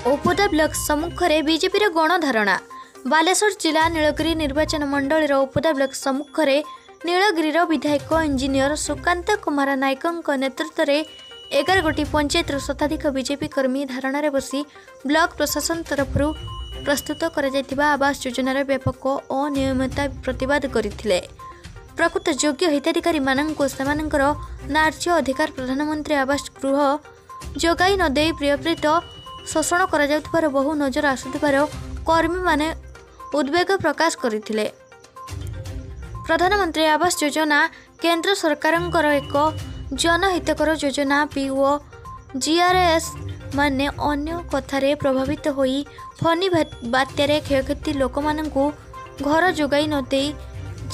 ଓପଦା block ସମ୍ମୁଖରେ ବିଜେପିର ଗଣଧାରଣା। ବାଲେଶ୍ୱର ଜିଲ୍ଲା ନୀଳଗିରି ନିର୍ବାଚନ ମଣ୍ଡଳୀର ଓପଦା ବ୍ଲକ ସମ୍ମୁଖରେ ନୀଳଗିରିର ବିଧାୟକ ଇଞ୍ଜିନିୟର ସୁକାନ୍ତ କୁମାର ନାୟକଙ୍କ ନେତୃତ୍ୱରେ ଏଗାର ଗୋଟି ପଞ୍ଚାୟତରୁ ଶତାଧିକ ବିଜେପି କର୍ମୀ ଧାରଣାରେ ବସି ବ୍ଲକ ପ୍ରଶାସନ ତରଫରୁ ପ୍ରସ୍ତୁତ କରାଯାଇଥିବା ଆବାସ ଯୋଜନାର ବ୍ୟାପକ ଅନିୟମିତତା ପ୍ରତିବାଦ କରିଥିଲେ। ପ୍ରକୃତ ଯୋଗ୍ୟ ହିତାଧିକାରୀମାନଙ୍କୁ ସେମାନଙ୍କର ନ୍ୟାଯ୍ୟ ଅଧିକାର ପ୍ରଧାନମନ୍ତ୍ରୀ ଆବାସ ଗୃହ ଯୋଗାଇ ନ ଦେଇ ପ୍ରିୟପ୍ରୀତ ଶୋଷଣ କରାଯାଉଥିବାର ବହୁ ନଜର ଆସୁଥିବାର କର୍ମୀମାନେ ଉଦ୍ବେଗ ପ୍ରକାଶ କରିଥିଲେ। ପ୍ରଧାନମନ୍ତ୍ରୀ ଆବାସ ଯୋଜନା କେନ୍ଦ୍ର ସରକାରଙ୍କର ଏକ ଜନହିତକର ଯୋଜନା ପିଓ ଜିଆର୍ଏସ୍ ମାନେ ଅନ୍ୟ କଥାରେ ପ୍ରଭାବିତ ହୋଇ ଫନି ବାତ୍ୟାରେ କ୍ଷୟକ୍ଷତି ଲୋକମାନଙ୍କୁ ଘର ଯୋଗାଇ ନ ଦେଇ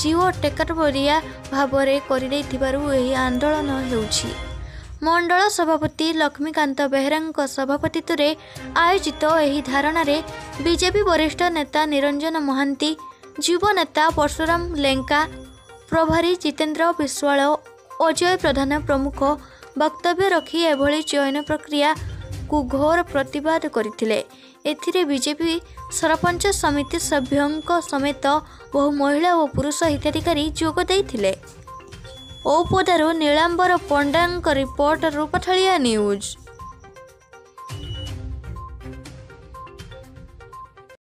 ଜିଓ ଟେକାଟବରିଆ ଭାବରେ କରିଦେଇଥିବାରୁ ଏହି ଆନ୍ଦୋଳନ ହେଉଛି। ମଣ୍ଡଳ ସଭାପତି ଲକ୍ଷ୍ମୀକାନ୍ତ ବେହେରାଙ୍କ ସଭାପତିତ୍ୱରେ ଆୟୋଜିତ ଏହି ଧାରଣାରେ ବିଜେପି ବରିଷ୍ଠ ନେତା ନିରଞ୍ଜନ ମହାନ୍ତି ଯୁବ ନେତା ପରଶୁରାମ ଲେଙ୍କା ପ୍ରଭାରୀ ଜିତେନ୍ଦ୍ର ବିଶ୍ୱାଳ ଅଜୟ ପ୍ରଧାନ ପ୍ରମୁଖ ବକ୍ତବ୍ୟ ରଖି ଏଭଳି ଚୟନ ପ୍ରକ୍ରିୟାକୁ ଘୋର ପ୍ରତିବାଦ କରିଥିଲେ। ଏଥିରେ ବିଜେପି ସରପଞ୍ଚ ସମିତି ସଭ୍ୟଙ୍କ ସମେତ ବହୁ ମହିଳା ଓ ପୁରୁଷ ହିତାଧିକାରୀ ଯୋଗ ଦେଇଥିଲେ। ଔପଦାରୁ ନୀଳାମ୍ବର ପଣ୍ଡାଙ୍କ ରିପୋର୍ଟ ରୂପଠାଳିଆ ନ୍ୟୁଜ୍।